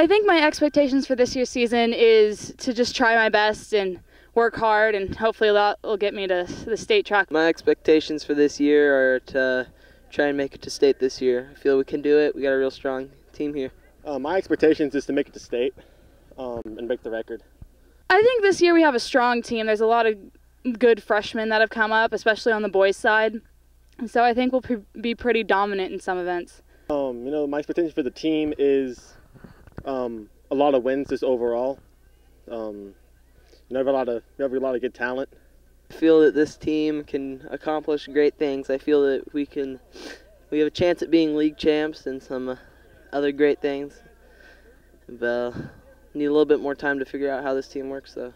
I think my expectations for this year's season is to just try my best and work hard, and hopefully that will get me to the state track. My expectations for this year are to try and make it to state this year. I feel we can do it. We got a real strong team here. Uh, my expectations is to make it to state um, and break the record. I think this year we have a strong team. There's a lot of good freshmen that have come up, especially on the boys' side. So I think we'll pre- be pretty dominant in some events. Um, you know, my expectation for the team is um, a lot of wins just overall. Um, have a lot of have a lot of good talent. I feel that this team can accomplish great things. I feel that we can we have a chance at being league champs and some other great things. But uh, need a little bit more time to figure out how this team works though.